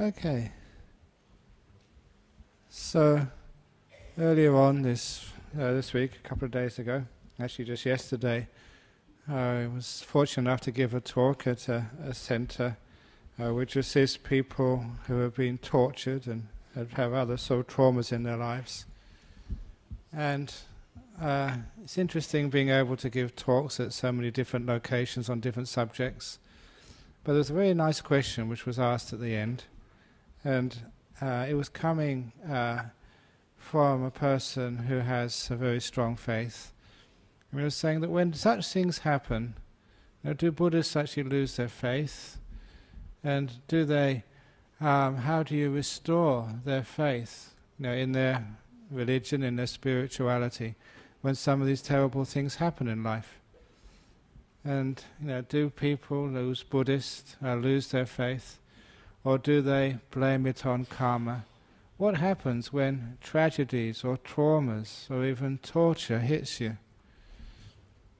Okay. So earlier on this uh, this week, a couple of days ago, actually just yesterday, I was fortunate enough to give a talk at a, a centre uh, which assists people who have been tortured and have other sort of traumas in their lives. And uh, it's interesting being able to give talks at so many different locations on different subjects. But there was a very nice question which was asked at the end, and uh, it was coming uh, from a person who has a very strong faith. And it was saying that when such things happen, you know, do Buddhists actually lose their faith? And do they? Um, how do you restore their faith, you know, in their religion, in their spirituality, when some of these terrible things happen in life? And you know, do people lose Buddhists uh, lose their faith, or do they blame it on karma? What happens when tragedies or traumas or even torture hits you?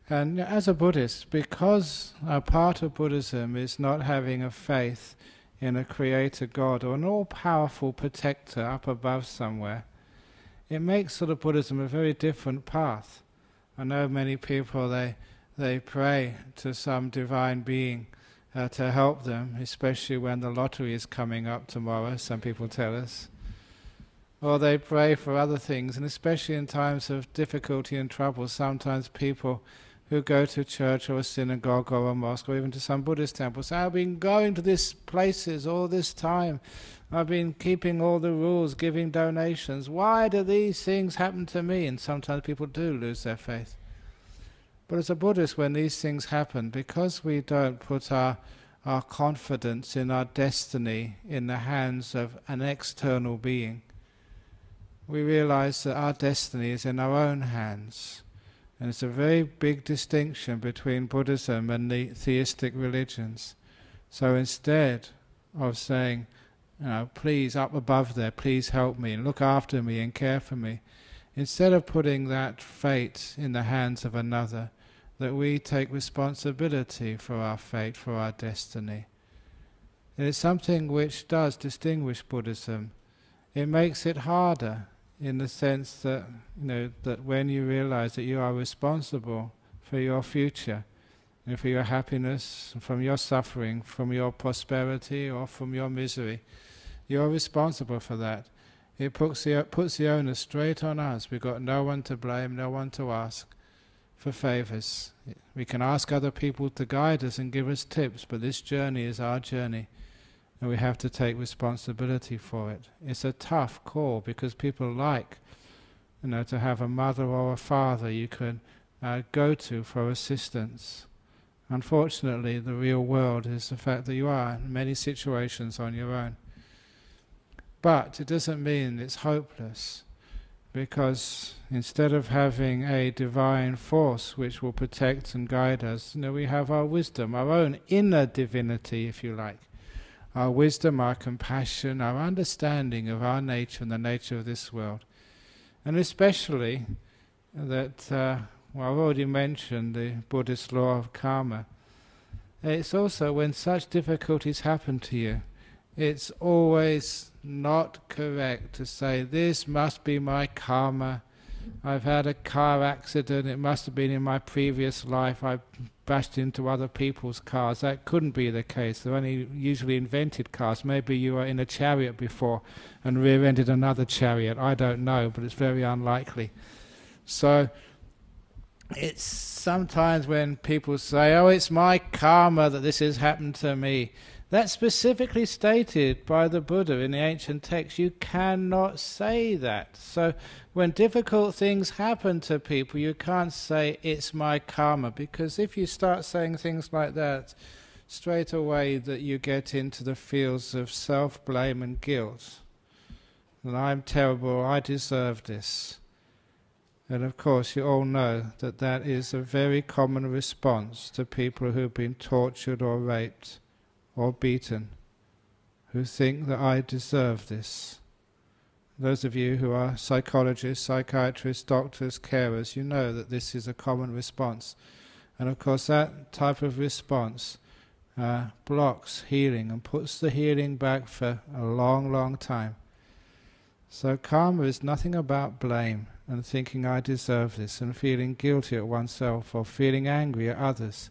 And as a Buddhist, because a part of Buddhism is not having a faith in a creator God or an all powerful protector up above somewhere, it makes sort of Buddhism a very different path. I know many people they they pray to some divine being uh, to help them, especially when the lottery is coming up tomorrow, some people tell us. Or they pray for other things, and especially in times of difficulty and trouble, sometimes people who go to church or a synagogue or a mosque or even to some Buddhist temple say, I've been going to these places all this time. I've been keeping all the rules, giving donations. Why do these things happen to me? And sometimes people do lose their faith. But as a Buddhist, when these things happen, because we don't put our, our confidence in our destiny in the hands of an external being, we realize that our destiny is in our own hands. And it's a very big distinction between Buddhism and the theistic religions. So instead of saying, you know, please up above there, please help me and look after me and care for me, instead of putting that fate in the hands of another, that we take responsibility for our fate, for our destiny. It's something which does distinguish Buddhism. It makes it harder in the sense that you know that when you realize that you are responsible for your future and for your happiness, from your suffering, from your prosperity or from your misery, you're responsible for that. It puts the, puts the onus straight on us. We've got no one to blame, no one to ask for favors. We can ask other people to guide us and give us tips, but this journey is our journey, and we have to take responsibility for it. It's a tough call because people like, you know, to have a mother or a father you can uh, go to for assistance. Unfortunately, the real world is the fact that you are in many situations on your own. But it doesn't mean it's hopeless because instead of having a divine force which will protect and guide us, you know, we have our wisdom, our own inner divinity, if you like. Our wisdom, our compassion, our understanding of our nature and the nature of this world. And especially that, uh, well, I've already mentioned the Buddhist law of karma. It's also when such difficulties happen to you, it's always not correct to say, This must be my karma. I've had a car accident, it must have been in my previous life. I bashed into other people's cars. That couldn't be the case. They're only usually invented cars. Maybe you were in a chariot before and rear ended another chariot. I don't know, but it's very unlikely. So, it's sometimes when people say, Oh, it's my karma that this has happened to me. That's specifically stated by the Buddha in the ancient texts. You cannot say that. So when difficult things happen to people, you can't say, it's my karma, because if you start saying things like that, straight away that you get into the fields of self blame and guilt. And I'm terrible, I deserve this. And of course, you all know that that is a very common response to people who've been tortured or raped or beaten who think that I deserve this. Those of you who are psychologists, psychiatrists, doctors, carers, you know that this is a common response. And of course, that type of response uh, blocks healing and puts the healing back for a long, long time. So karma is nothing about blame and thinking I deserve this and feeling guilty at oneself or feeling angry at others.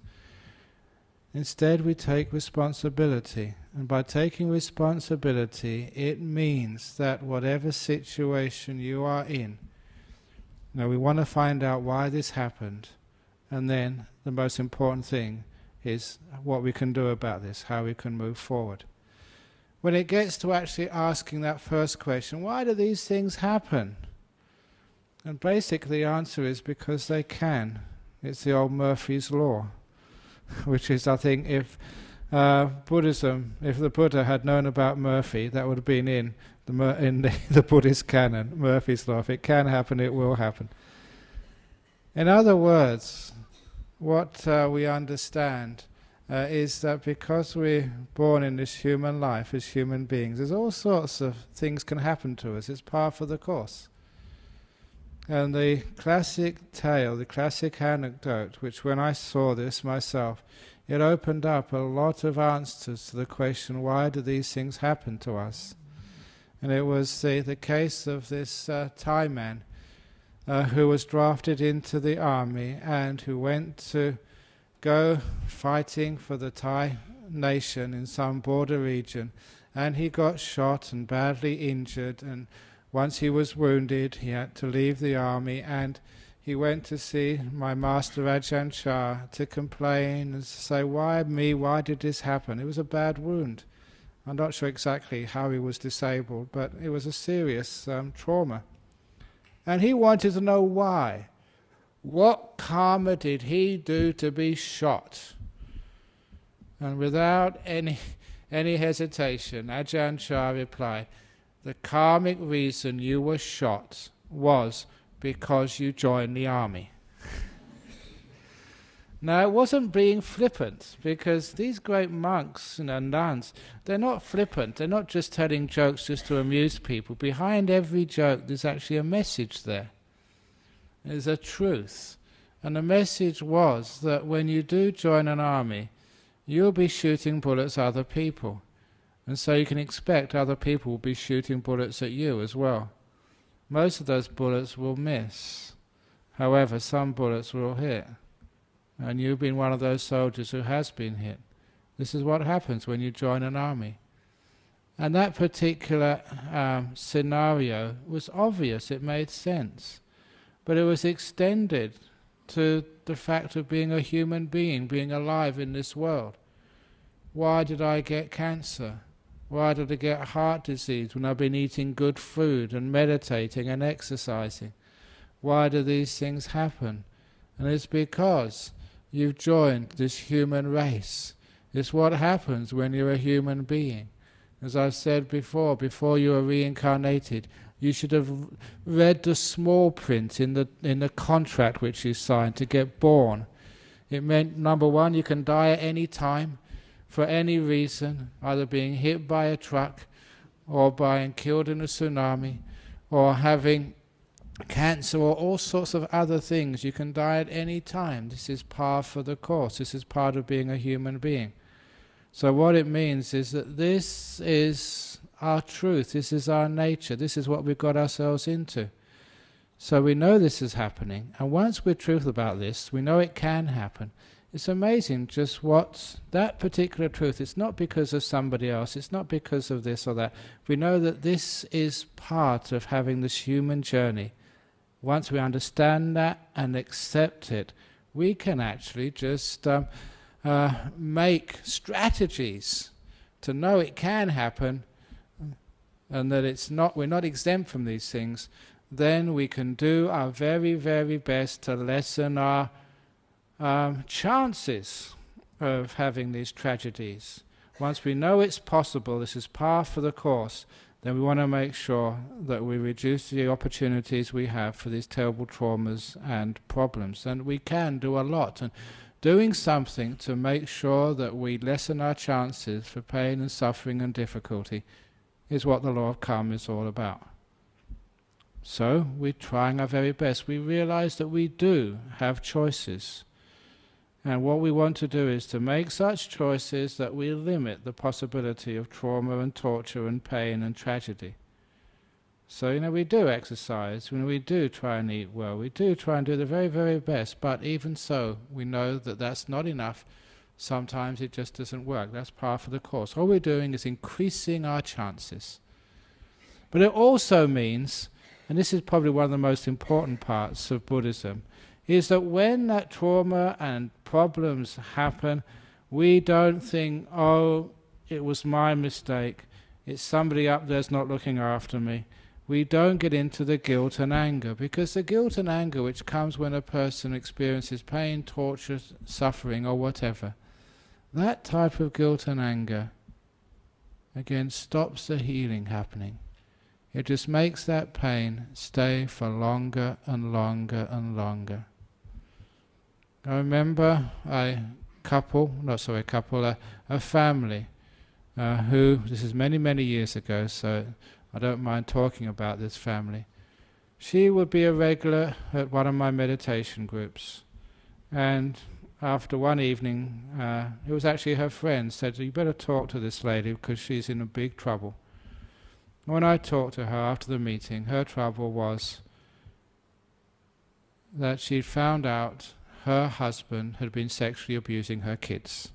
Instead, we take responsibility, and by taking responsibility, it means that whatever situation you are in, now we want to find out why this happened, and then the most important thing is what we can do about this, how we can move forward. When it gets to actually asking that first question, why do these things happen? And basically, the answer is because they can. It's the old Murphy's Law, which is, I think, if uh, Buddhism, if the Buddha had known about Murphy, that would have been in the, in the, the Buddhist canon, Murphy's Law. If it can happen, it will happen. In other words, what uh, we understand uh, is that because we're born in this human life as human beings, there's all sorts of things can happen to us. It's part of the course. And the classic tale, the classic anecdote, which when I saw this myself, it opened up a lot of answers to the question, why do these things happen to us? And it was the, the case of this uh, Thai man uh, who was drafted into the army and who went to go fighting for the Thai nation in some border region. And he got shot and badly injured and once he was wounded, he had to leave the army and he went to see my master Ajahn Chah to complain and say, Why me? Why did this happen? It was a bad wound. I'm not sure exactly how he was disabled, but it was a serious um, trauma. And he wanted to know why. What karma did he do to be shot? And without any, any hesitation, Ajahn Chah replied, the karmic reason you were shot was because you joined the army. now, it wasn't being flippant, because these great monks and nuns, they're not flippant. They're not just telling jokes just to amuse people. Behind every joke, there's actually a message there. There's a truth. And the message was that when you do join an army, you'll be shooting bullets at other people. And so you can expect other people will be shooting bullets at you as well. Most of those bullets will miss. However, some bullets will hit. And you've been one of those soldiers who has been hit. This is what happens when you join an army. And that particular um, scenario was obvious, it made sense. But it was extended to the fact of being a human being, being alive in this world. Why did I get cancer? Why did I get heart disease when I've been eating good food and meditating and exercising? Why do these things happen? And it's because you've joined this human race. It's what happens when you're a human being. As I've said before, before you are reincarnated, you should have read the small print in the in the contract which you signed to get born. It meant number one, you can die at any time for any reason, either being hit by a truck or being killed in a tsunami or having cancer or all sorts of other things. You can die at any time. This is par for the course. This is part of being a human being. So, what it means is that this is our truth, this is our nature, this is what we've got ourselves into. So, we know this is happening, and once we're truthful about this, we know it can happen. It's amazing just what that particular truth, it's not because of somebody else, it's not because of this or that. We know that this is part of having this human journey. Once we understand that and accept it, we can actually just um, uh, make strategies to know it can happen and that it's not we're not exempt from these things then we can do our very very best to lessen our um, chances of having these tragedies. Once we know it's possible, this is par for the course, then we want to make sure that we reduce the opportunities we have for these terrible traumas and problems. And we can do a lot. And doing something to make sure that we lessen our chances for pain and suffering and difficulty is what the law of karma is all about. So we're trying our very best. We realize that we do have choices. And what we want to do is to make such choices that we limit the possibility of trauma and torture and pain and tragedy. So, you know, we do exercise, when we do try and eat well, we do try and do the very, very best, but even so, we know that that's not enough. Sometimes it just doesn't work. That's part of the course. All we're doing is increasing our chances. But it also means, and this is probably one of the most important parts of Buddhism, is that when that trauma and problems happen, we don't think, oh, it was my mistake, it's somebody up there's not looking after me. We don't get into the guilt and anger because the guilt and anger which comes when a person experiences pain, torture, suffering, or whatever, that type of guilt and anger again stops the healing happening. It just makes that pain stay for longer and longer and longer. I remember a couple, not sorry, a couple, a, a family uh, who, this is many, many years ago, so I don't mind talking about this family. She would be a regular at one of my meditation groups. And after one evening, uh, it was actually her friend said, You better talk to this lady because she's in a big trouble. When I talked to her after the meeting, her trouble was that she'd found out her husband had been sexually abusing her kids.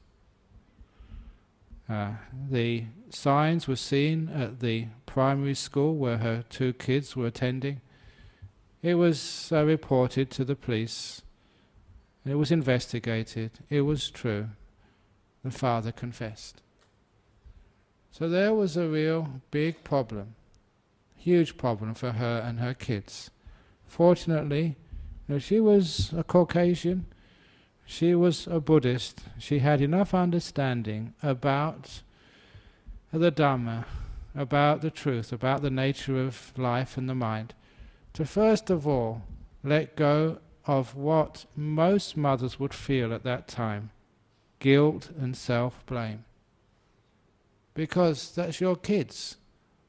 Uh, the signs were seen at the primary school where her two kids were attending. It was uh, reported to the police. It was investigated. It was true. The father confessed. So there was a real big problem, huge problem for her and her kids. Fortunately, now, she was a Caucasian, she was a Buddhist, she had enough understanding about the Dhamma, about the truth, about the nature of life and the mind, to first of all let go of what most mothers would feel at that time guilt and self blame. Because that's your kids.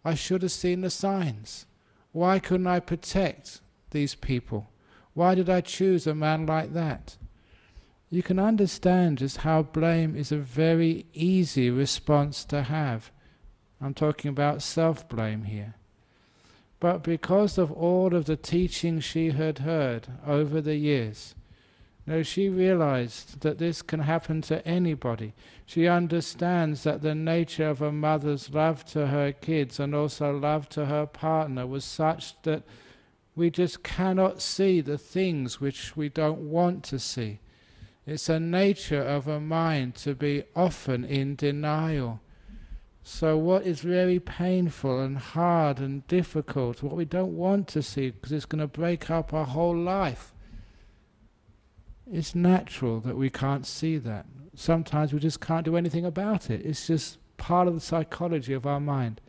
I should have seen the signs. Why couldn't I protect these people? Why did I choose a man like that? You can understand just how blame is a very easy response to have. I'm talking about self blame here. But because of all of the teaching she had heard over the years, no, she realized that this can happen to anybody. She understands that the nature of a mother's love to her kids and also love to her partner was such that we just cannot see the things which we don't want to see. It's a nature of a mind to be often in denial. So, what is very painful and hard and difficult, what we don't want to see because it's going to break up our whole life, it's natural that we can't see that. Sometimes we just can't do anything about it. It's just part of the psychology of our mind.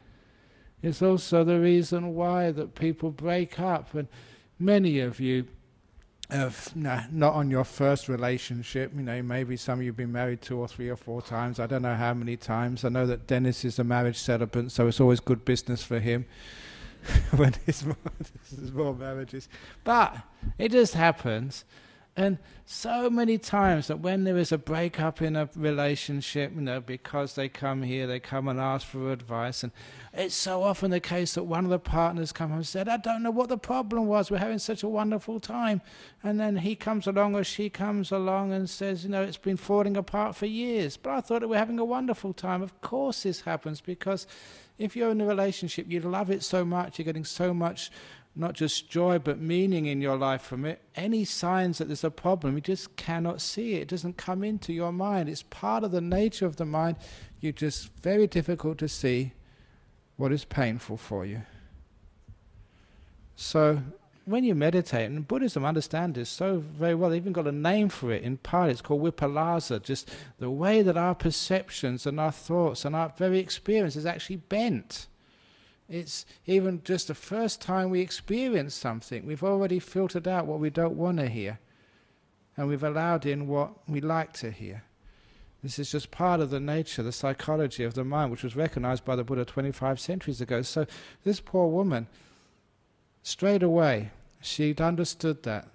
It's also the reason why that people break up. And many of you have not on your first relationship. You know, maybe some of you've been married two or three or four times. I don't know how many times. I know that Dennis is a marriage celebrant, so it's always good business for him when there's more, more marriages. But it just happens. And so many times that when there is a breakup in a relationship, you know, because they come here, they come and ask for advice, and it's so often the case that one of the partners come and said, "I don't know what the problem was. We're having such a wonderful time," and then he comes along or she comes along and says, "You know, it's been falling apart for years, but I thought that we're having a wonderful time." Of course, this happens because if you're in a relationship, you love it so much, you're getting so much not just joy but meaning in your life from it, any signs that there's a problem, you just cannot see it. It doesn't come into your mind. It's part of the nature of the mind. You're just very difficult to see what is painful for you. So when you meditate, and Buddhism understands this so very well, they've even got a name for it in Pali, it's called vipallasa, just the way that our perceptions and our thoughts and our very experience is actually bent. It's even just the first time we experience something, we've already filtered out what we don't want to hear, and we've allowed in what we like to hear. This is just part of the nature, the psychology of the mind, which was recognized by the Buddha 25 centuries ago. So, this poor woman, straight away, she'd understood that.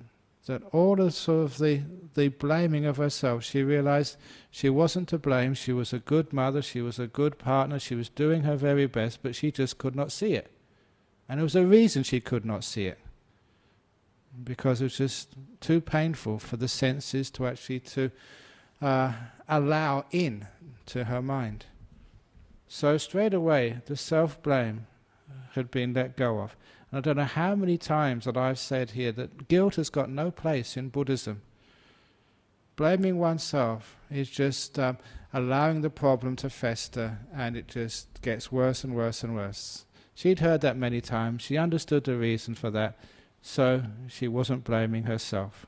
That all of sort of the, the blaming of herself, she realized she wasn't to blame. She was a good mother, she was a good partner, she was doing her very best, but she just could not see it. And there was a reason she could not see it. Because it was just too painful for the senses to actually to uh, allow in to her mind. So straight away, the self-blame had been let go of. And I don't know how many times that I've said here that guilt has got no place in Buddhism. Blaming oneself is just um, allowing the problem to fester and it just gets worse and worse and worse. She'd heard that many times, she understood the reason for that, so she wasn't blaming herself.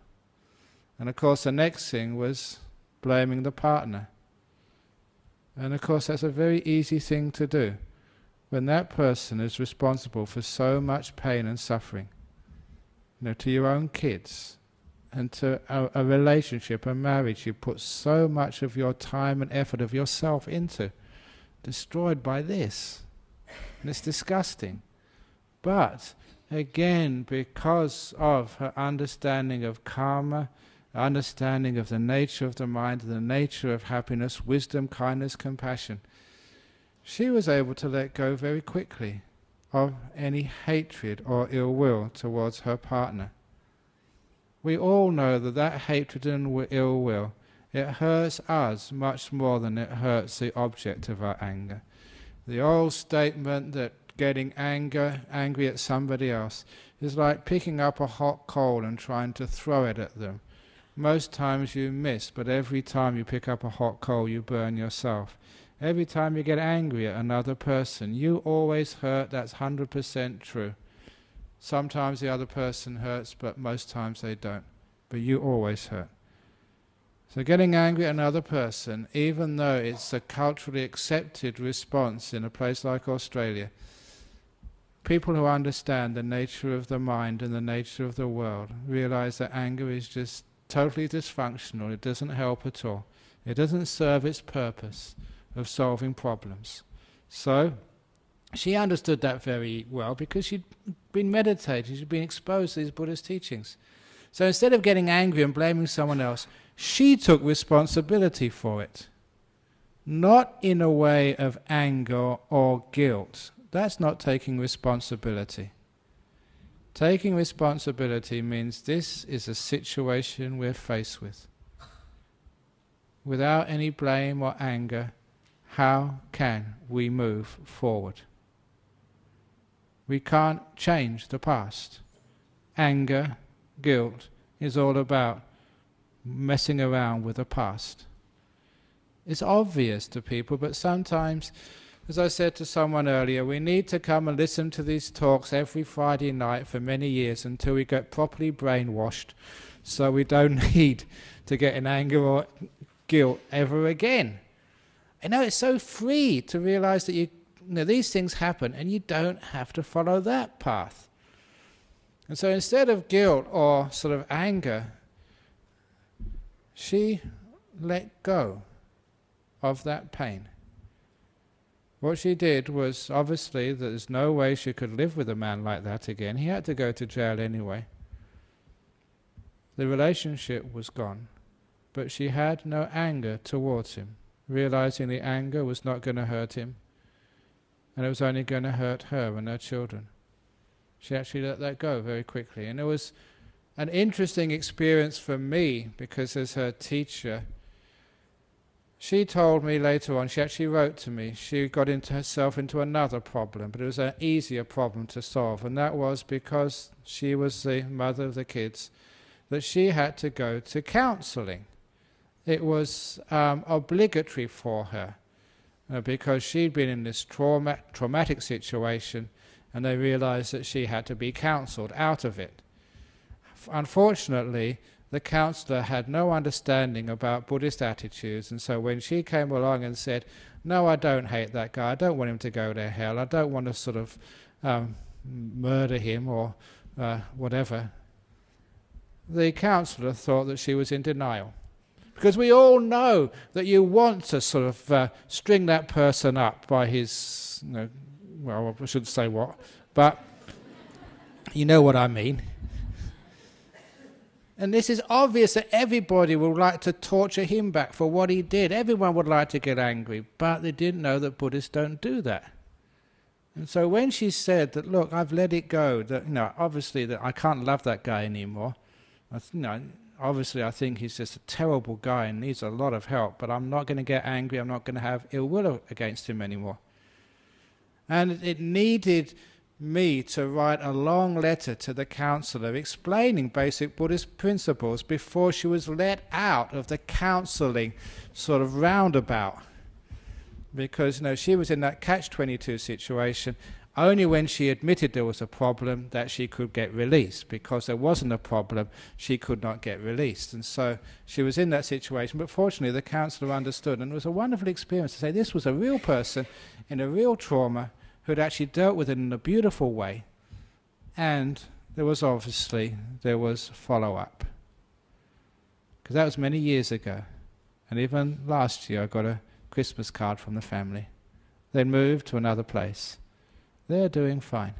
And of course, the next thing was blaming the partner. And of course, that's a very easy thing to do when that person is responsible for so much pain and suffering, you know, to your own kids and to a, a, relationship, a marriage you put so much of your time and effort of yourself into, destroyed by this. And it's disgusting. But again, because of her understanding of karma, understanding of the nature of the mind, the nature of happiness, wisdom, kindness, compassion, she was able to let go very quickly of any hatred or ill will towards her partner. We all know that that hatred and ill will, it hurts us much more than it hurts the object of our anger. The old statement that getting anger, angry at somebody else is like picking up a hot coal and trying to throw it at them. Most times you miss, but every time you pick up a hot coal you burn yourself. Every time you get angry at another person, you always hurt. That's 100% true. Sometimes the other person hurts, but most times they don't. But you always hurt. So getting angry at another person, even though it's a culturally accepted response in a place like Australia, people who understand the nature of the mind and the nature of the world realize that anger is just totally dysfunctional. It doesn't help at all. It doesn't serve its purpose of solving problems. So she understood that very well because she'd been meditating, she'd been exposed to these Buddhist teachings. So instead of getting angry and blaming someone else, she took responsibility for it. Not in a way of anger or guilt. That's not taking responsibility. Taking responsibility means this is a situation we're faced with. Without any blame or anger, how can we move forward? We can't change the past. Anger, guilt is all about messing around with the past. It's obvious to people, but sometimes, as I said to someone earlier, we need to come and listen to these talks every Friday night for many years until we get properly brainwashed so we don't need to get in anger or guilt ever again. I know it's so free to realize that you, you know, these things happen and you don't have to follow that path. And so instead of guilt or sort of anger, she let go of that pain. What she did was obviously there's no way she could live with a man like that again. He had to go to jail anyway. The relationship was gone, but she had no anger towards him realizing the anger was not going to hurt him and it was only going to hurt her and her children. She actually let that go very quickly. And it was an interesting experience for me because, as her teacher, she told me later on, she actually wrote to me, she got into herself into another problem, but it was an easier problem to solve. And that was because she was the mother of the kids, that she had to go to counseling it was um, obligatory for her uh, because she'd been in this trauma, traumatic situation and they realized that she had to be counseled out of it. Unfortunately, the counselor had no understanding about Buddhist attitudes, and so when she came along and said, No, I don't hate that guy, I don't want him to go to hell, I don't want to sort of um, murder him or uh, whatever, the counselor thought that she was in denial. Because we all know that you want to sort of uh, string that person up by his, you know, well, I shouldn't say what, but you know what I mean. And this is obvious that everybody would like to torture him back for what he did. Everyone would like to get angry, but they didn't know that Buddhists don't do that. And so when she said that, look, I've let it go, that you know, obviously that I can't love that guy anymore. I, you know, obviously I think he's just a terrible guy and needs a lot of help, but I'm not going to get angry. I'm not going to have ill will against him anymore. And it needed me to write a long letter to the counselor explaining basic Buddhist principles before she was let out of the counseling sort of roundabout. Because you know she was in that catch 22 situation only when she admitted there was a problem that she could get released because there wasn't a problem she could not get released and so she was in that situation but fortunately the counselor understood and it was a wonderful experience to say this was a real person in a real trauma who had actually dealt with it in a beautiful way. And there was obviously there was follow up. Because that was many years ago. And even last year I got a Christmas card from the family. They moved to another place. They're doing fine.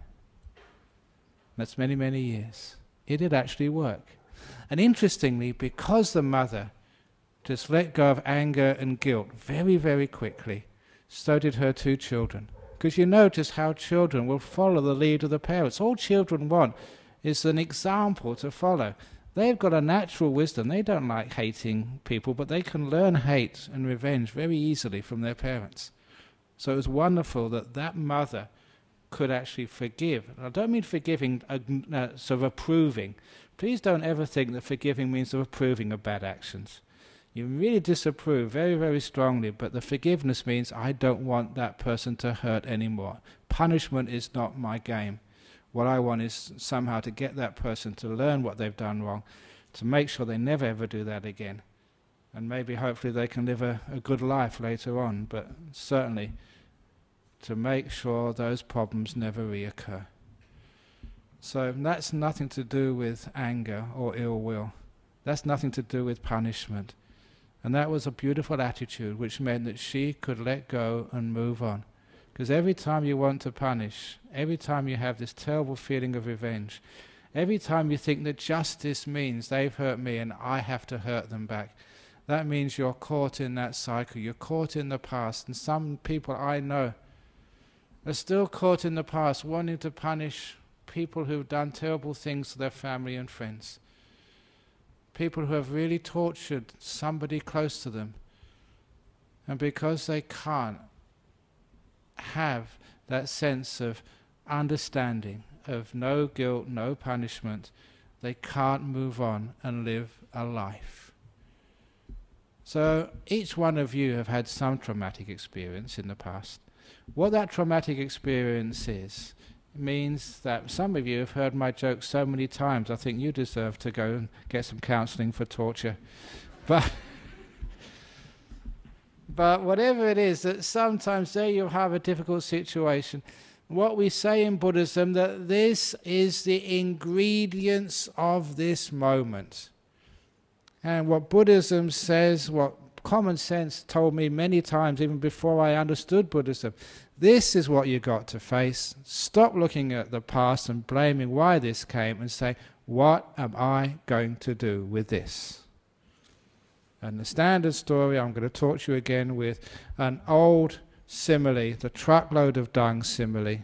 That's many, many years. It did actually work. And interestingly, because the mother just let go of anger and guilt very, very quickly, so did her two children. Because you notice how children will follow the lead of the parents. All children want is an example to follow. They've got a natural wisdom. They don't like hating people, but they can learn hate and revenge very easily from their parents. So it was wonderful that that mother could actually forgive. I don't mean forgiving, uh, uh, sort of approving. Please don't ever think that forgiving means of approving of bad actions. You really disapprove very, very strongly, but the forgiveness means I don't want that person to hurt anymore. Punishment is not my game. What I want is somehow to get that person to learn what they've done wrong, to make sure they never ever do that again. And maybe, hopefully, they can live a, a good life later on, but certainly to make sure those problems never reoccur. So that's nothing to do with anger or ill will. That's nothing to do with punishment. And that was a beautiful attitude, which meant that she could let go and move on. Because every time you want to punish, every time you have this terrible feeling of revenge, every time you think that justice means they've hurt me and I have to hurt them back, that means you're caught in that cycle. You're caught in the past. And some people I know are still caught in the past, wanting to punish people who've done terrible things to their family and friends people who have really tortured somebody close to them. And because they can't have that sense of understanding, of no guilt, no punishment, they can't move on and live a life. So each one of you have had some traumatic experience in the past. What that traumatic experience is, means that some of you have heard my jokes so many times, I think you deserve to go and get some counseling for torture. But, but whatever it is, that sometimes there you'll have a difficult situation. What we say in Buddhism that this is the ingredients of this moment. And what Buddhism says, what common sense told me many times, even before I understood Buddhism, this is what you got to face. Stop looking at the past and blaming why this came and say, what am I going to do with this? And the standard story, I'm going to talk to you again with an old simile, the truckload of dung simile.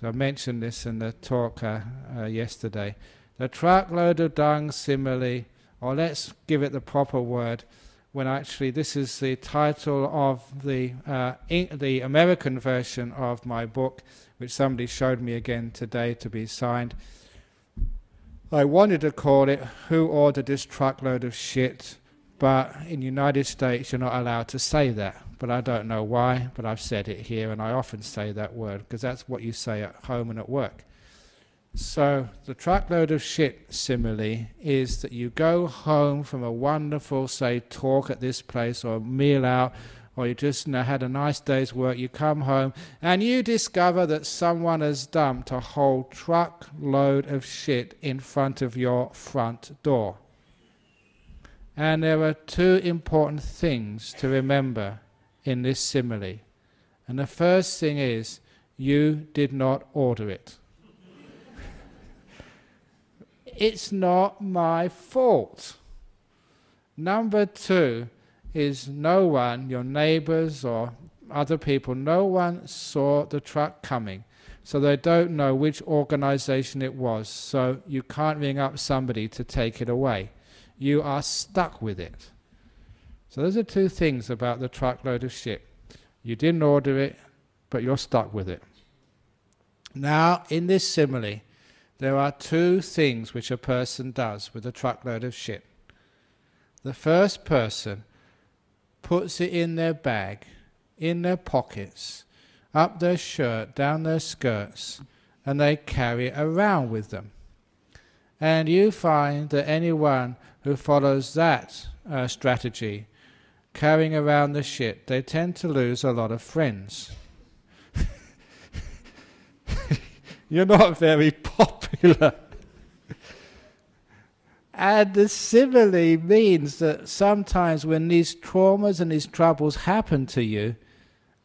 I mentioned this in the talk uh, uh, yesterday. The truckload of dung simile, or let's give it the proper word, when actually this is the title of the uh, the American version of my book, which somebody showed me again today to be signed. I wanted to call it "Who Ordered This Truckload of Shit," but in the United States you're not allowed to say that. But I don't know why. But I've said it here, and I often say that word because that's what you say at home and at work. So, the truckload of shit simile is that you go home from a wonderful, say, talk at this place or a meal out, or you just you know, had a nice day's work, you come home and you discover that someone has dumped a whole truckload of shit in front of your front door. And there are two important things to remember in this simile. And the first thing is, you did not order it it's not my fault. Number two is no one, your neighbors or other people, no one saw the truck coming. So they don't know which organization it was. So you can't ring up somebody to take it away. You are stuck with it. So those are two things about the truckload of shit. You didn't order it, but you're stuck with it. Now, in this simile, there are two things which a person does with a truckload of shit. The first person puts it in their bag, in their pockets, up their shirt, down their skirts, and they carry it around with them. And you find that anyone who follows that uh, strategy, carrying around the shit, they tend to lose a lot of friends. You're not very popular. and the simile means that sometimes when these traumas and these troubles happen to you,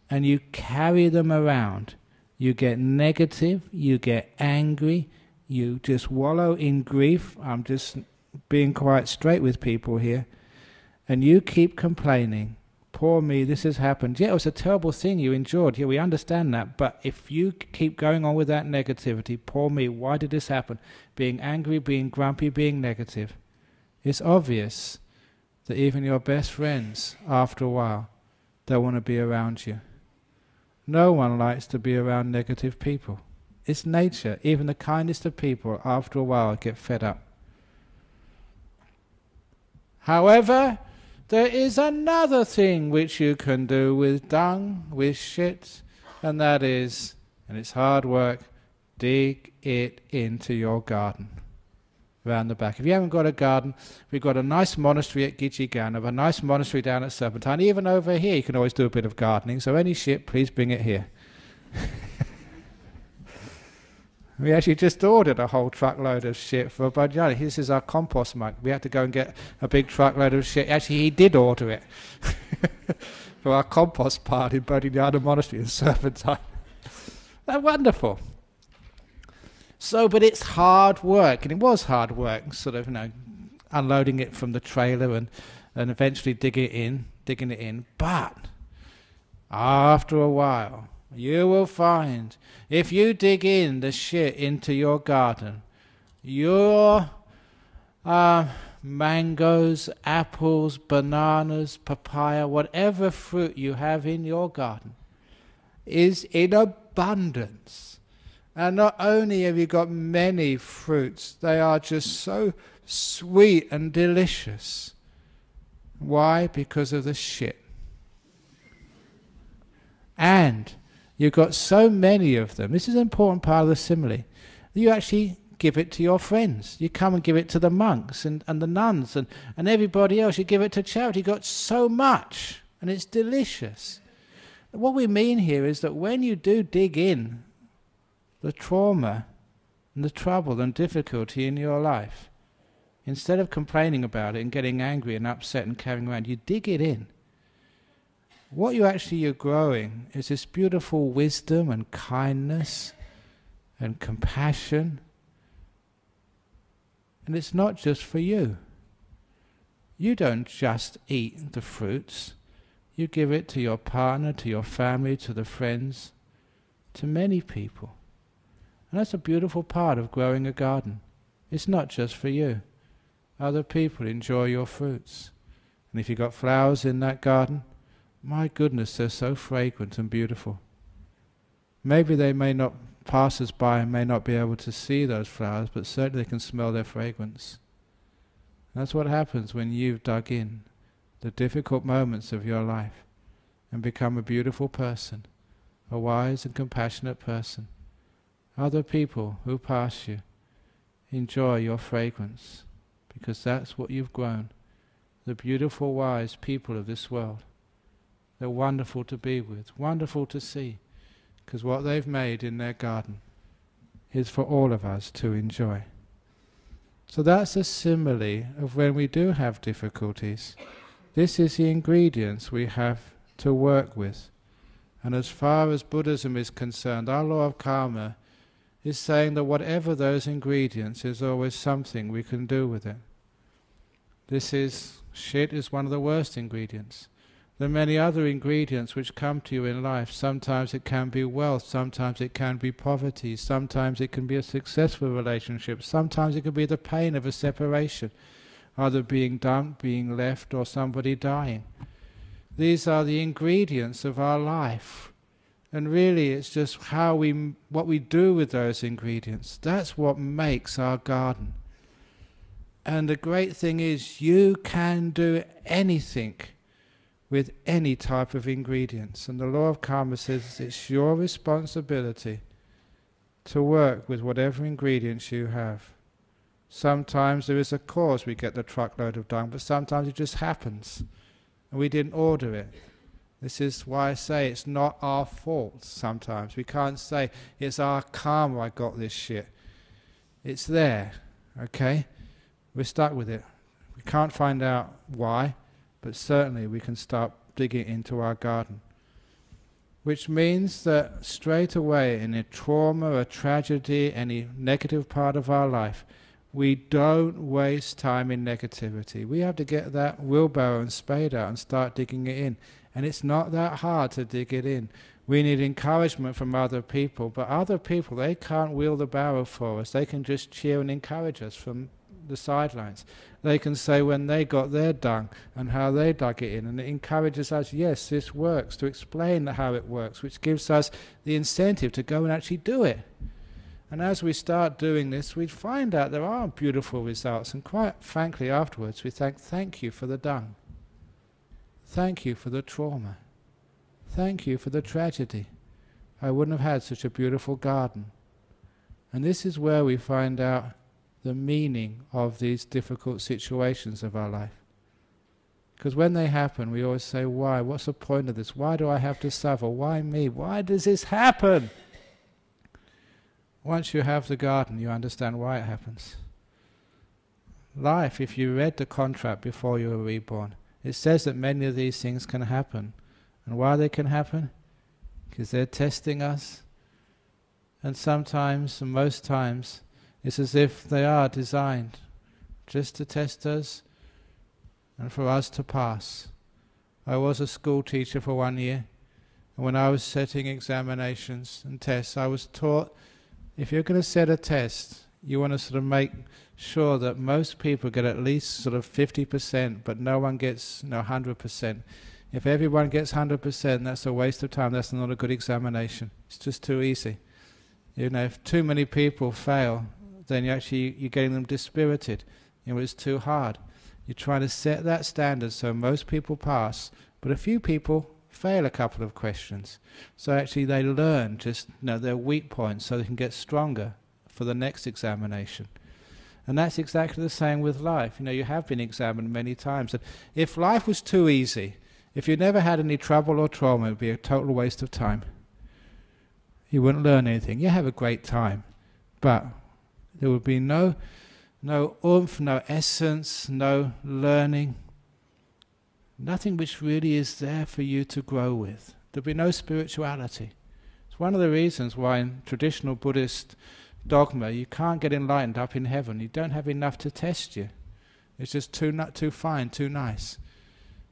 and you carry them around, you get negative, you get angry, you just wallow in grief. I'm just being quite straight with people here. And you keep complaining poor me, this has happened. Yeah, it was a terrible thing you endured. Yeah, we understand that. But if you keep going on with that negativity, poor me, why did this happen? Being angry, being grumpy, being negative. It's obvious that even your best friends, after a while, don't want to be around you. No one likes to be around negative people. It's nature. Even the kindest of people, after a while, get fed up. However, there is another thing which you can do with dung, with shit, and that is, and it's hard work, dig it into your garden. Around the back. If you haven't got a garden, we've got a nice monastery at Gidgegannup, a nice monastery down at Serpentine. Even over here, you can always do a bit of gardening. So any shit, please bring it here. We actually just ordered a whole truckload of shit for Bhajani. This is our compost mug. We had to go and get a big truckload of shit. Actually, he did order it for our compost part in Bodhinyana Monastery in Serpentine. They're wonderful. So, but it's hard work, and it was hard work, sort of, you know, unloading it from the trailer and, and eventually digging it in, digging it in. But after a while, you will find if you dig in the shit into your garden, your uh, mangoes, apples, bananas, papaya, whatever fruit you have in your garden is in abundance. And not only have you got many fruits, they are just so sweet and delicious. Why? Because of the shit. And You've got so many of them. This is an important part of the simile. You actually give it to your friends. You come and give it to the monks and, and the nuns and, and everybody else. You give it to charity. You've got so much, and it's delicious. What we mean here is that when you do dig in the trauma and the trouble and difficulty in your life, instead of complaining about it and getting angry and upset and carrying around, you dig it in what you actually are growing is this beautiful wisdom and kindness and compassion. And it's not just for you. You don't just eat the fruits, you give it to your partner, to your family, to the friends, to many people. And that's a beautiful part of growing a garden. It's not just for you. Other people enjoy your fruits. And if you've got flowers in that garden, my goodness, they're so fragrant and beautiful. Maybe they may not, passers by and may not be able to see those flowers, but certainly they can smell their fragrance. That's what happens when you've dug in the difficult moments of your life and become a beautiful person, a wise and compassionate person. Other people who pass you enjoy your fragrance because that's what you've grown, the beautiful, wise people of this world. They're wonderful to be with, wonderful to see, because what they've made in their garden is for all of us to enjoy. So that's a simile of when we do have difficulties. This is the ingredients we have to work with. And as far as Buddhism is concerned, our law of karma is saying that whatever those ingredients is always something we can do with it. This is shit is one of the worst ingredients. There are many other ingredients which come to you in life. Sometimes it can be wealth, sometimes it can be poverty, sometimes it can be a successful relationship, sometimes it can be the pain of a separation, either being dumped, being left, or somebody dying. These are the ingredients of our life. And really, it's just how we, what we do with those ingredients. That's what makes our garden. And the great thing is, you can do anything with any type of ingredients. And the law of karma says it's your responsibility to work with whatever ingredients you have. Sometimes there is a cause we get the truckload of dung, but sometimes it just happens. And we didn't order it. This is why I say it's not our fault sometimes. We can't say it's our karma I got this shit. It's there, okay? We're stuck with it. We can't find out why, but certainly we can start digging into our garden. Which means that straight away, in a trauma, a tragedy, any negative part of our life, we don't waste time in negativity. We have to get that wheelbarrow and spade out and start digging it in. And it's not that hard to dig it in. We need encouragement from other people, but other people, they can't wheel the barrow for us. They can just cheer and encourage us from the sidelines. They can say when they got their dung and how they dug it in, and it encourages us, yes, this works, to explain how it works, which gives us the incentive to go and actually do it. And as we start doing this, we find out there are beautiful results, and quite frankly, afterwards, we thank, thank you for the dung. Thank you for the trauma. Thank you for the tragedy. I wouldn't have had such a beautiful garden. And this is where we find out the meaning of these difficult situations of our life. Because when they happen, we always say, Why? What's the point of this? Why do I have to suffer? Why me? Why does this happen? Once you have the garden, you understand why it happens. Life, if you read the contract before you were reborn, it says that many of these things can happen. And why they can happen? Because they're testing us. And sometimes, and most times, it's as if they are designed just to test us and for us to pass. I was a school teacher for one year, and when I was setting examinations and tests, I was taught if you're going to set a test, you want to sort of make sure that most people get at least sort of 50%, but no one gets you know, 100%. If everyone gets 100%, that's a waste of time. That's not a good examination. It's just too easy. You know, if too many people fail, then you're actually you're getting them dispirited. You know, it's too hard. You're trying to set that standard so most people pass, but a few people fail a couple of questions. So actually they learn just you know, their weak points so they can get stronger for the next examination. And that's exactly the same with life. You know, you have been examined many times. And if life was too easy, if you never had any trouble or trauma, it would be a total waste of time. You wouldn't learn anything. You have a great time, but there would be no, no oomph, no essence, no learning, nothing which really is there for you to grow with. There'd be no spirituality. It's one of the reasons why in traditional Buddhist dogma you can't get enlightened up in heaven. You don't have enough to test you. It's just too not too fine, too nice.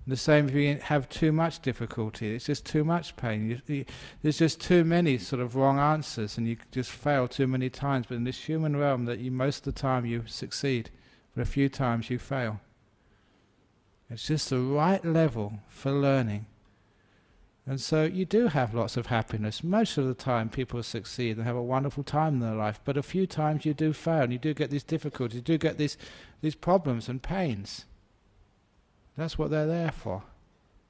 The same if you have too much difficulty, it's just too much pain. You, you, there's just too many sort of wrong answers, and you just fail too many times. But in this human realm, that you most of the time you succeed, but a few times you fail. It's just the right level for learning. And so you do have lots of happiness. Most of the time people succeed and have a wonderful time in their life, but a few times you do fail and you do get these difficulties, you do get these, these problems and pains. That's what they're there for,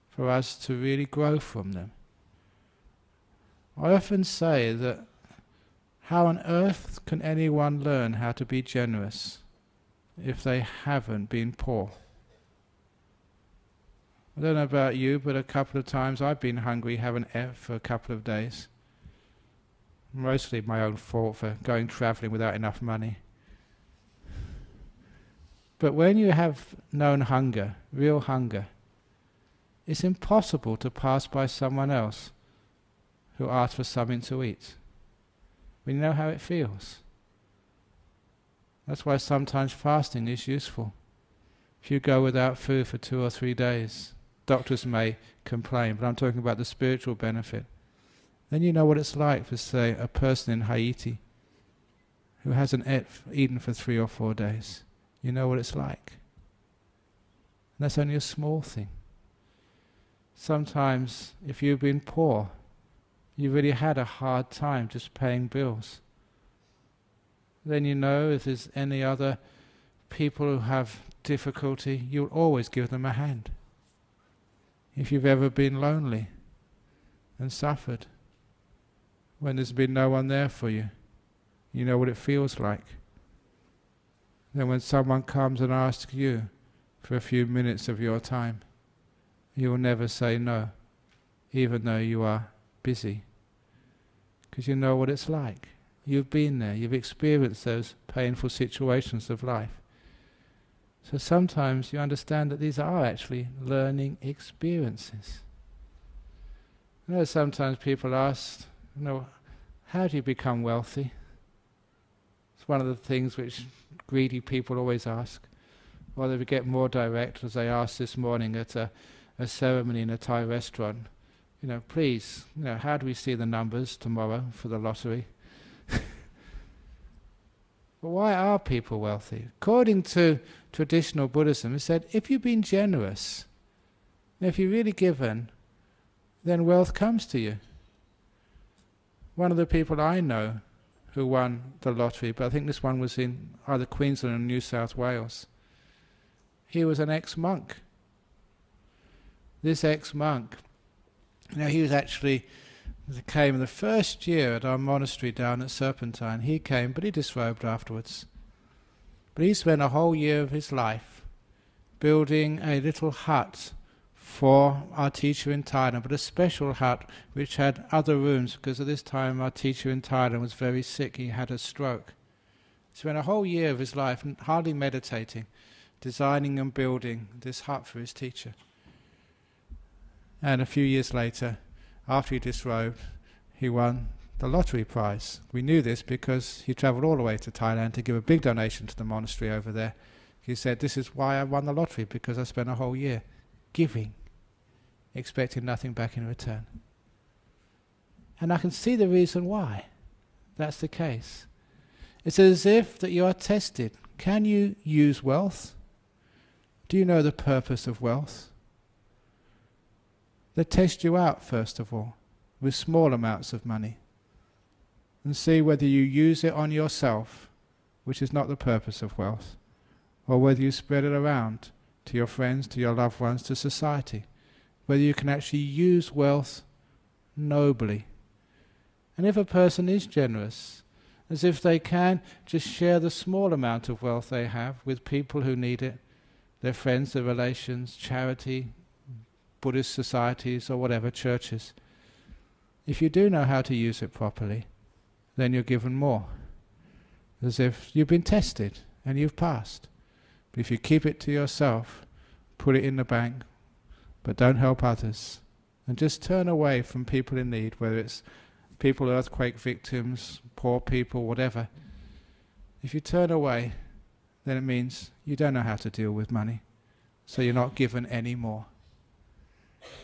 for us to really grow from them. I often say that how on earth can anyone learn how to be generous if they haven't been poor? I don't know about you, but a couple of times I've been hungry, haven't ate for a couple of days. Mostly my own fault for going travelling without enough money. But when you have known hunger, real hunger, it's impossible to pass by someone else who asks for something to eat. We know how it feels. That's why sometimes fasting is useful. If you go without food for two or three days, doctors may complain, but I'm talking about the spiritual benefit. Then you know what it's like for, say, a person in Haiti who hasn't eaten for three or four days. You know what it's like. And that's only a small thing. Sometimes, if you've been poor, you've really had a hard time just paying bills. Then you know if there's any other people who have difficulty, you'll always give them a hand. If you've ever been lonely and suffered, when there's been no one there for you, you know what it feels like. Then when someone comes and asks you for a few minutes of your time, you will never say no, even though you are busy. Because you know what it's like. You've been there, you've experienced those painful situations of life. So sometimes you understand that these are actually learning experiences. You know, sometimes people ask, you know, how do you become wealthy? It's one of the things which greedy people always ask. Or they get more direct, as I asked this morning at a, a ceremony in a Thai restaurant. You know, please, you know, how do we see the numbers tomorrow for the lottery? But why are people wealthy? According to traditional Buddhism, it said if you've been generous, if you're really given, then wealth comes to you. One of the people I know who won the lottery, but I think this one was in either Queensland or New South Wales, he was an ex monk. This ex monk, you know, he was actually came the first year at our monastery down at Serpentine. He came, but he disrobed afterwards. But he spent a whole year of his life building a little hut for our teacher in Thailand, but a special hut which had other rooms because at this time our teacher in Thailand was very sick. He had a stroke. Spent a whole year of his life hardly meditating, designing and building this hut for his teacher. And a few years later, after he disrobed, he won the lottery prize. We knew this because he travelled all the way to Thailand to give a big donation to the monastery over there. He said, This is why I won the lottery, because I spent a whole year giving, expecting nothing back in return. And I can see the reason why that's the case. It's as if that you are tested. Can you use wealth? Do you know the purpose of wealth? They test you out, first of all, with small amounts of money and see whether you use it on yourself, which is not the purpose of wealth, or whether you spread it around to your friends, to your loved ones, to society, whether you can actually use wealth nobly. And if a person is generous, as if they can just share the small amount of wealth they have with people who need it, their friends, their relations, charity, Buddhist societies or whatever, churches. If you do know how to use it properly, then you're given more. As if you've been tested and you've passed. But if you keep it to yourself, put it in the bank, but don't help others, and just turn away from people in need, whether it's people, earthquake victims, poor people, whatever. If you turn away, then it means you don't know how to deal with money, so you're not given any more.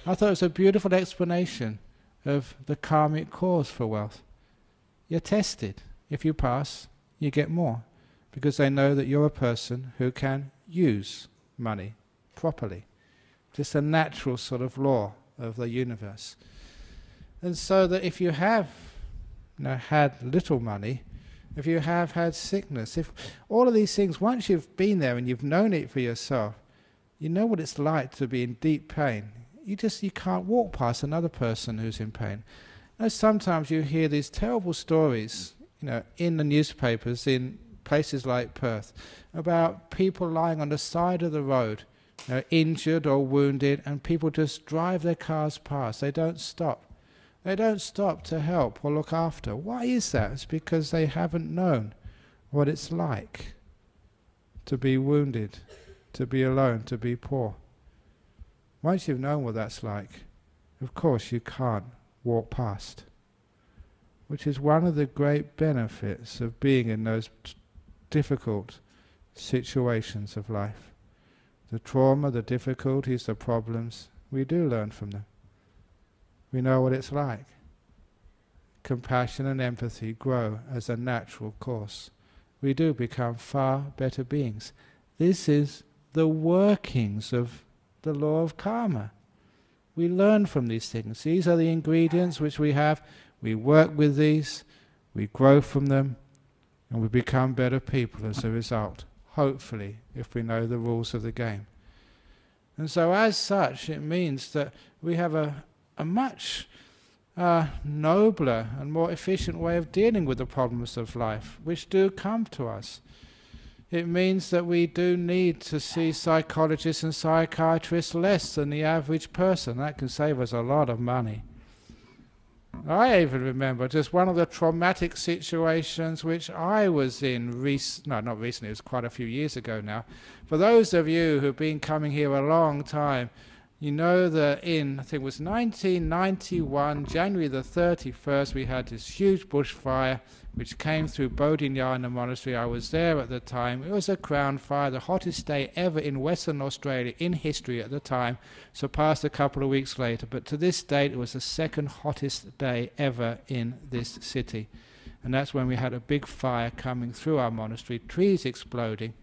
I thought it was a beautiful explanation of the karmic cause for wealth. You're tested. If you pass, you get more because they know that you're a person who can use money properly. Just a natural sort of law of the universe. And so that if you have you know, had little money, if you have had sickness, if all of these things, once you've been there and you've known it for yourself, you know what it's like to be in deep pain you just you can't walk past another person who's in pain. And sometimes you hear these terrible stories, you know, in the newspapers in places like Perth, about people lying on the side of the road, you know, injured or wounded, and people just drive their cars past. They don't stop. They don't stop to help or look after. Why is that? It's because they haven't known what it's like to be wounded, to be alone, to be poor. Once you've known what that's like, of course you can't walk past. which is one of the great benefits of being in those difficult situations of life. The trauma, the difficulties, the problems, we do learn from them. We know what it's like. Compassion and empathy grow as a natural course. We do become far better beings. This is the workings of the law of karma. We learn from these things. These are the ingredients which we have. We work with these, we grow from them, and we become better people as a result. Hopefully, if we know the rules of the game. And so, as such, it means that we have a, a much uh, nobler and more efficient way of dealing with the problems of life, which do come to us. It means that we do need to see psychologists and psychiatrists less than the average person. That can save us a lot of money. I even remember just one of the traumatic situations which I was in, rec- no, not recently, it was quite a few years ago now. For those of you who've been coming here a long time, you know that in, I think it was 1991, January the 31st, we had this huge bushfire which came through Bodhinyana Monastery. I was there at the time. It was a crown fire, the hottest day ever in Western Australia in history at the time, surpassed a couple of weeks later. But to this date, it was the second hottest day ever in this city. And that's when we had a big fire coming through our monastery, trees exploding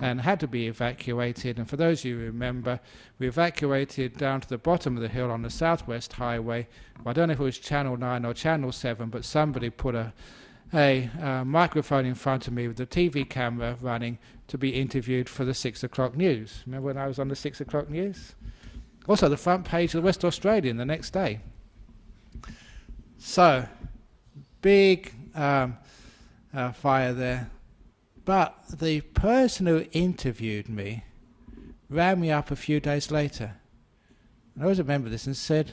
and had to be evacuated. And for those of you who remember, we evacuated down to the bottom of the hill on the southwest highway. I don't know if it was Channel 9 or Channel 7, but somebody put a, a uh, microphone in front of me with the TV camera running to be interviewed for the 6 o'clock news. Remember when I was on the 6 o'clock news? Also, the front page of the West Australian the next day. So, big um, uh, fire there. But the person who interviewed me rang me up a few days later. And I always remember this and said,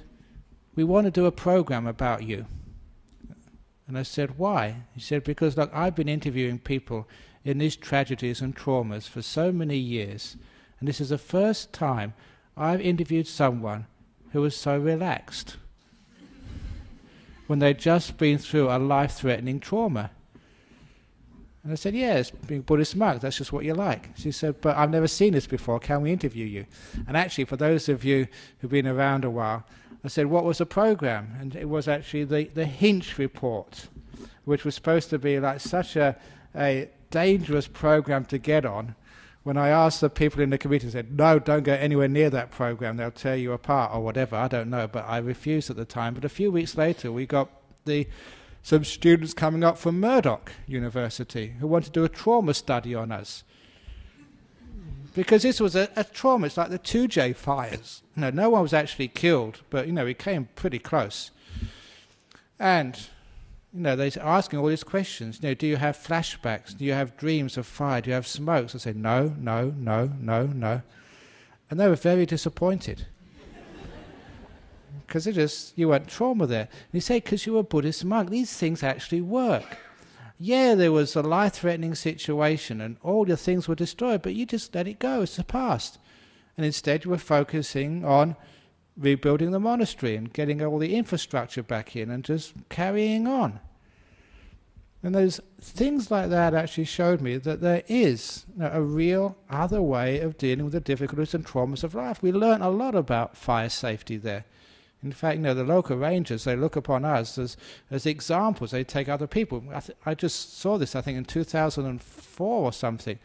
We want to do a program about you. And I said, Why? He said, Because look, I've been interviewing people in these tragedies and traumas for so many years, and this is the first time I've interviewed someone who was so relaxed when they'd just been through a life threatening trauma. And I said, Yes, being Buddhist monk, that's just what you like. She said, But I've never seen this before. Can we interview you? And actually, for those of you who've been around a while, I said, What was the program? And it was actually the, the Hinch report, which was supposed to be like such a, a dangerous program to get on. When I asked the people in the committee, said, No, don't go anywhere near that program, they'll tear you apart or whatever. I don't know, but I refused at the time. But a few weeks later, we got the some students coming up from Murdoch University who want to do a trauma study on us. Because this was a, a trauma, it's like the Toodyay fires. No, no one was actually killed, but you know, it came pretty close. And you know, they're asking all these questions. You know, do you have flashbacks? Do you have dreams of fire? Do you have smokes? I said, no, no, no, no, no. And they were very disappointed because it just you went trauma there. And you say because you were a Buddhist monk, these things actually work. Yeah, there was a life-threatening situation, and all your things were destroyed, but you just let it go. It's the past, and instead you were focusing on rebuilding the monastery and getting all the infrastructure back in, and just carrying on. And those things like that actually showed me that there is a real other way of dealing with the difficulties and traumas of life. We learned a lot about fire safety there. In fact, you know, the local rangers, they look upon us as, as examples. They take other people. I, th- I just saw this, I think, in 2004 or something.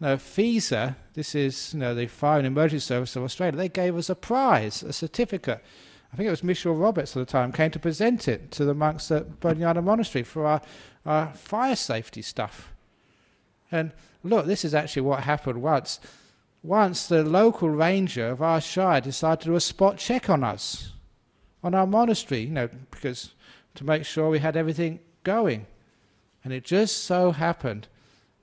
You know, FESA, this is you know, the Fire and Emergency Service of Australia, they gave us a prize, a certificate. I think it was Michelle Roberts at the time, came to present it to the monks at Bodhinyana Monastery for our, our fire safety stuff. And look, this is actually what happened once. Once the local ranger of our shire decided to do a spot check on us on our monastery, you know, because to make sure we had everything going. And it just so happened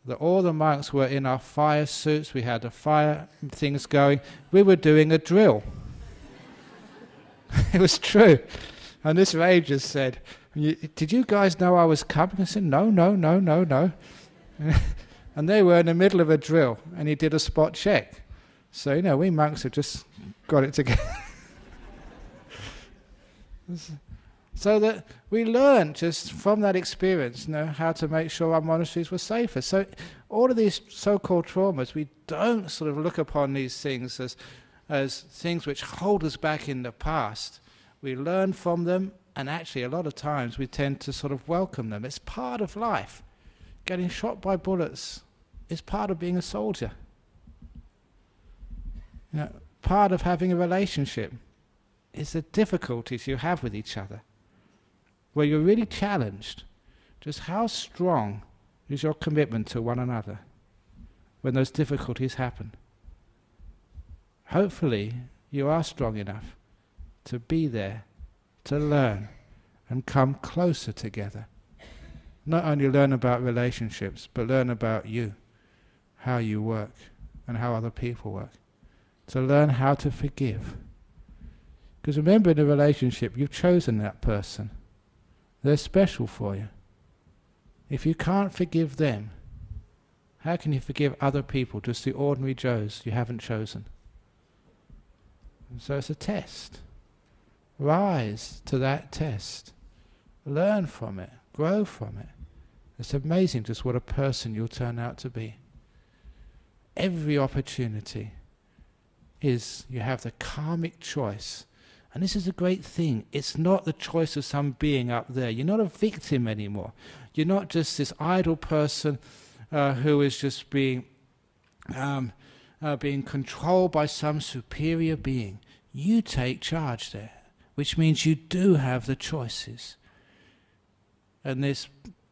that all the monks were in our fire suits, we had the fire things going, we were doing a drill. it was true. And this ranger said, Did you guys know I was coming? I said, No, no, no, no, no. and they were in the middle of a drill, and he did a spot check. So, you know, we monks have just got it together. So that we learn just from that experience, you know, how to make sure our monasteries were safer. So all of these so-called traumas, we don't sort of look upon these things as as things which hold us back in the past. We learn from them, and actually, a lot of times we tend to sort of welcome them. It's part of life. Getting shot by bullets is part of being a soldier. You know, part of having a relationship is the difficulties you have with each other, where you're really challenged. Just how strong is your commitment to one another when those difficulties happen? Hopefully, you are strong enough to be there, to learn, and come closer together. Not only learn about relationships, but learn about you, how you work, and how other people work. To learn how to forgive. Because remember, in a relationship, you've chosen that person. They're special for you. If you can't forgive them, how can you forgive other people, just the ordinary Joes you haven't chosen? so it's a test. Rise to that test. Learn from it. Grow from it. It's amazing just what a person you'll turn out to be. Every opportunity is you have the karmic choice. And this is a great thing. It's not the choice of some being up there. You're not a victim anymore. You're not just this idle person uh, who is just being um, uh, being controlled by some superior being. You take charge there, which means you do have the choices. And this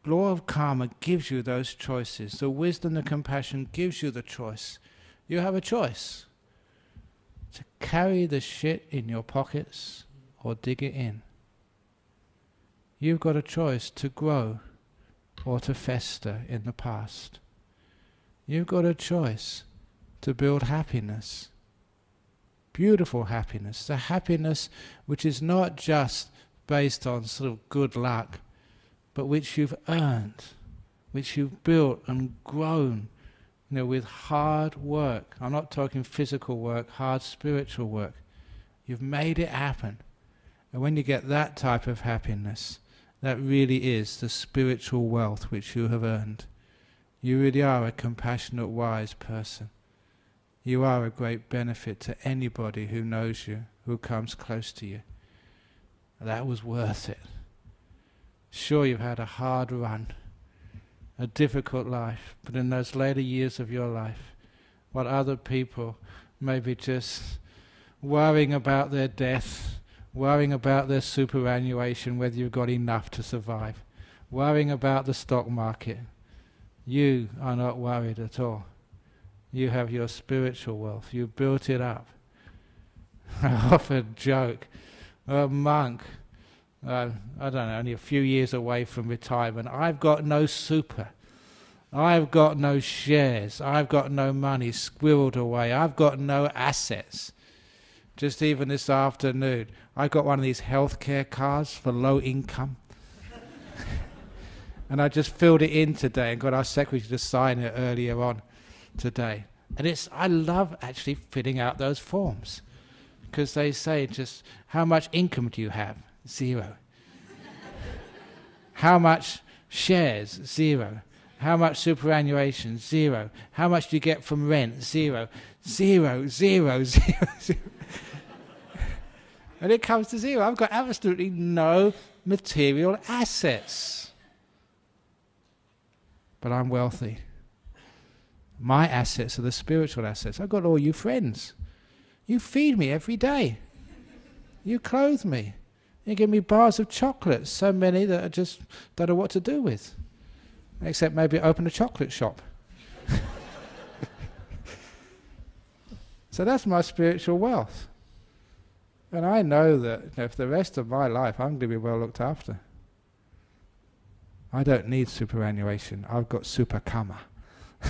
law of karma gives you those choices. The wisdom, the compassion gives you the choice. You have a choice to carry the shit in your pockets or dig it in. You've got a choice to grow or to fester in the past. You've got a choice to build happiness. Beautiful happiness. The happiness which is not just based on sort of good luck, but which you've earned, which you've built and grown, you know, with hard work. I'm not talking physical work, hard spiritual work. You've made it happen. And when you get that type of happiness, that really is the spiritual wealth which you have earned. You really are a compassionate, wise person. You are a great benefit to anybody who knows you, who comes close to you. That was worth it. Sure, you've had a hard run, a difficult life, but in those later years of your life, what other people may be just worrying about their death, worrying about their superannuation, whether you've got enough to survive, worrying about the stock market, you are not worried at all. You have your spiritual wealth. You built it up. I often joke, a monk, uh, I don't know, only a few years away from retirement. I've got no super. I've got no shares. I've got no money squirreled away. I've got no assets. Just even this afternoon, I got one of these healthcare cards for low income. and I just filled it in today and got our secretary to sign it earlier on today. And it's I love actually filling out those forms because they say just how much income do you have? Zero. How much shares? Zero. How much superannuation? Zero. How much do you get from rent? Zero. Zero, zero, zero, zero. and it comes to zero. I've got absolutely no material assets. But I'm wealthy. My assets are the spiritual assets. I've got all you friends. You feed me every day. You clothe me. You give me bars of chocolate, so many that I just don't know what to do with. Except maybe open a chocolate shop. so that's my spiritual wealth. And I know that you know, for the rest of my life, I'm going to be well looked after. I don't need superannuation. I've got super karma.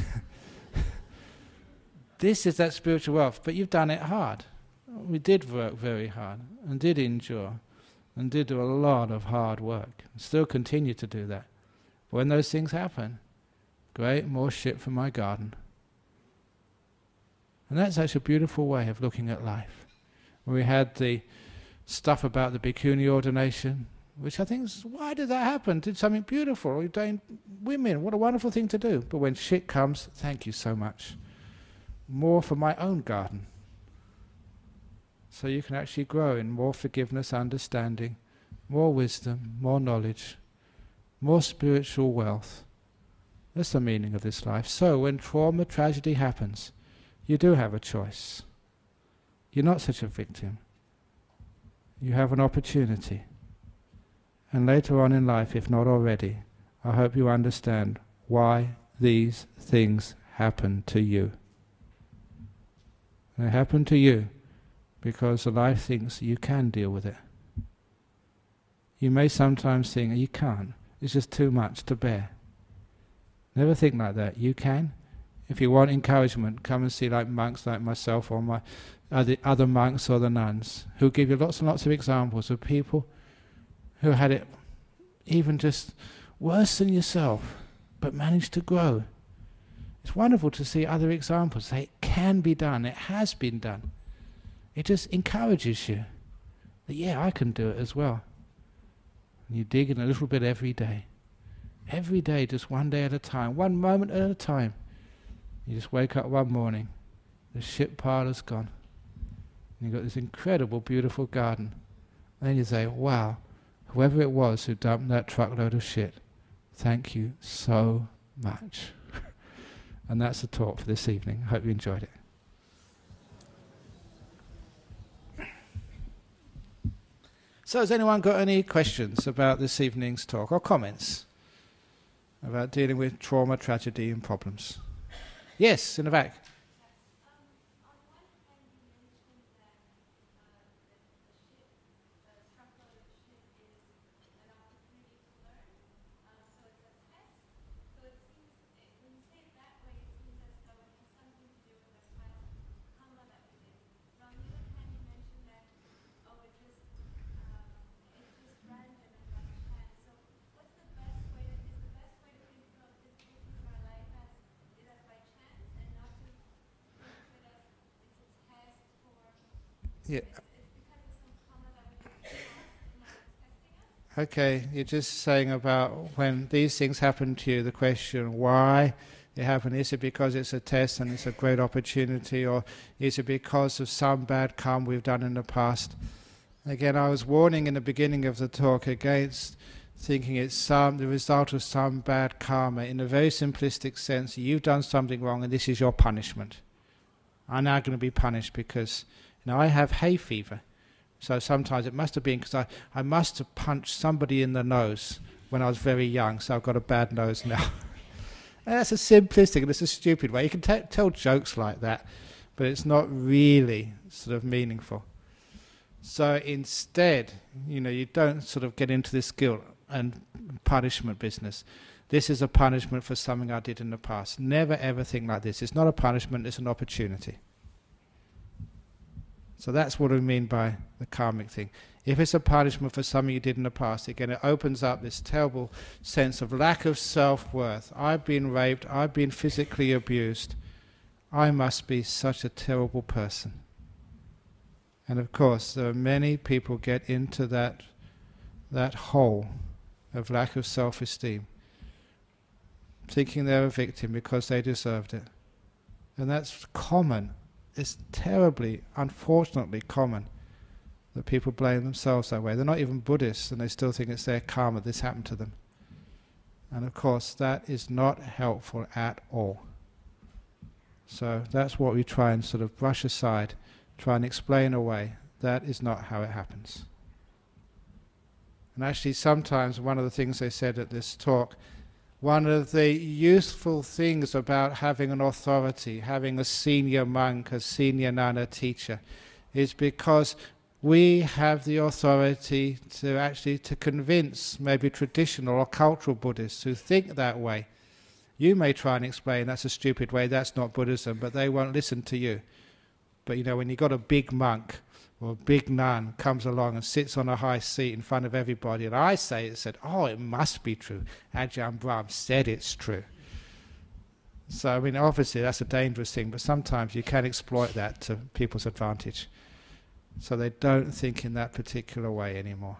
this is that spiritual wealth, but you've done it hard. We did work very hard and did endure and did do a lot of hard work. And still continue to do that. But when those things happen, great, more shit for my garden. And that's actually a beautiful way of looking at life. We had the stuff about the bhikkhuni ordination, which I think is, why did that happen? Did something beautiful? Or ordained women. What a wonderful thing to do. But when shit comes, thank you so much. More for my own garden. So you can actually grow in more forgiveness, understanding, more wisdom, more knowledge, more spiritual wealth. That's the meaning of this life. So when trauma, tragedy happens, you do have a choice. You're not such a victim. You have an opportunity. And later on in life, if not already, I hope you understand why these things happen to you. They happen to you because the life thinks you can deal with it. You may sometimes think you can't, it's just too much to bear. Never think like that. You can. If you want encouragement, come and see like monks like myself or my other, other monks or the nuns who give you lots and lots of examples of people who had it even just worse than yourself, but managed to grow. It's wonderful to see other examples. It can be done, it has been done. It just encourages you that, yeah, I can do it as well. And you dig in a little bit every day. Every day, just one day at a time, one moment at a time. You just wake up one morning, the shit pile is gone. And you've got this incredible, beautiful garden. And then you say, wow, whoever it was who dumped that truckload of shit, thank you so much. and that's the talk for this evening. Hope you enjoyed it. So, has anyone got any questions about this evening's talk or comments about dealing with trauma, tragedy, and problems? Yes, in the back. Yeah. Okay, you're just saying about when these things happen to you, the question why it happened. Is it because it's a test and it's a great opportunity, or is it because of some bad karma we've done in the past? Again, I was warning in the beginning of the talk against thinking it's some the result of some bad karma. In a very simplistic sense, you've done something wrong and this is your punishment. I'm now going to be punished because now I have hay fever, so sometimes it must have been because I, I must have punched somebody in the nose when I was very young, so I've got a bad nose now. and that's a simplistic and it's a stupid way. You can t- tell jokes like that, but it's not really sort of meaningful. So instead, you know, you don't sort of get into this guilt and punishment business. This is a punishment for something I did in the past. Never ever think like this. It's not a punishment, it's an opportunity. So that's what I mean by the karmic thing. If it's a punishment for something you did in the past, again, it opens up this terrible sense of lack of self worth. I've been raped, I've been physically abused. I must be such a terrible person. And of course, there are many people get into that, that hole of lack of self esteem, thinking they're a victim because they deserved it. And that's common it's terribly, unfortunately, common that people blame themselves that way. They're not even Buddhists and they still think it's their karma, this happened to them. And of course, that is not helpful at all. So that's what we try and sort of brush aside, try and explain away. That is not how it happens. And actually, sometimes one of the things they said at this talk one of the useful things about having an authority, having a senior monk, a senior nun, a teacher, is because we have the authority to actually to convince maybe traditional or cultural Buddhists who think that way. You may try and explain that's a stupid way, that's not Buddhism, but they won't listen to you. But you know, when you've got a big monk or a big nun comes along and sits on a high seat in front of everybody, and I say it said, "Oh, it must be true." Ajahn Brahm said it's true. So I mean, obviously that's a dangerous thing, but sometimes you can exploit that to people's advantage, so they don't think in that particular way anymore.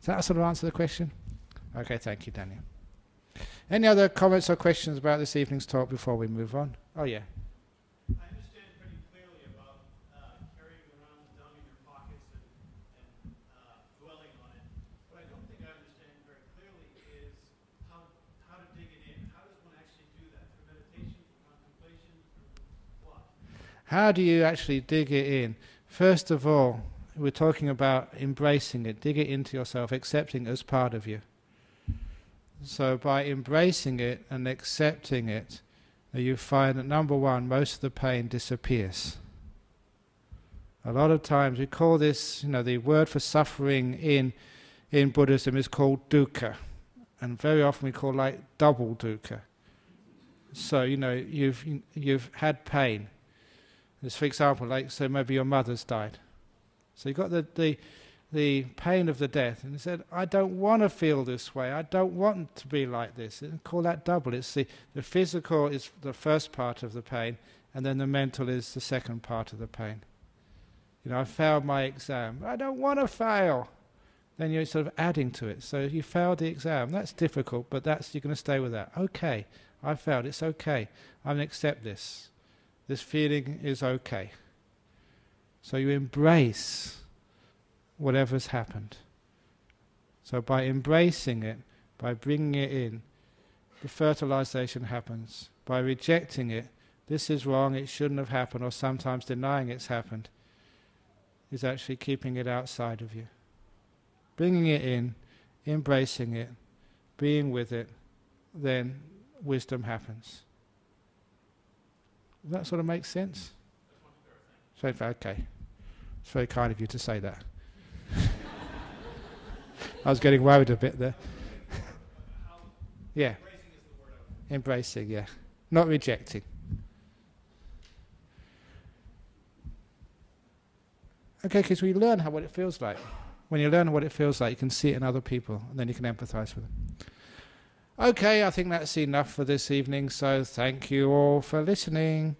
Does that sort of answer the question? Okay, thank you, Daniel. Any other comments or questions about this evening's talk before we move on? Oh, yeah. How do you actually dig it in? First of all, we're talking about embracing it, dig it into yourself, accepting it as part of you. So by embracing it and accepting it, you find that number one, most of the pain disappears. A lot of times we call this, you know, the word for suffering in in Buddhism is called dukkha, and very often we call like double dukkha. So you know you've you've had pain, for example, like so maybe your mother's died. So you got the, the the pain of the death, and he said, I don't want to feel this way. I don't want to be like this. And call that double. It's the, the physical is the first part of the pain, and then the mental is the second part of the pain. You know, I failed my exam. I don't want to fail. Then you're sort of adding to it. So you failed the exam. That's difficult, but that's you're going to stay with that. Okay, I failed. It's okay. I'm going to accept this. This feeling is okay. So you embrace whatever's happened. So by embracing it, by bringing it in, the fertilization happens. By rejecting it, this is wrong, it shouldn't have happened, or sometimes denying it's happened, is actually keeping it outside of you. Bringing it in, embracing it, being with it, then wisdom happens. Does that sort of make sense? So, okay. It's very kind of you to say that. I was getting worried a bit there. yeah. Embracing, yeah. Not rejecting. Okay, because we learn how what it feels like. When you learn what it feels like, you can see it in other people, and then you can empathize with them. Okay, I think that's enough for this evening, so thank you all for listening.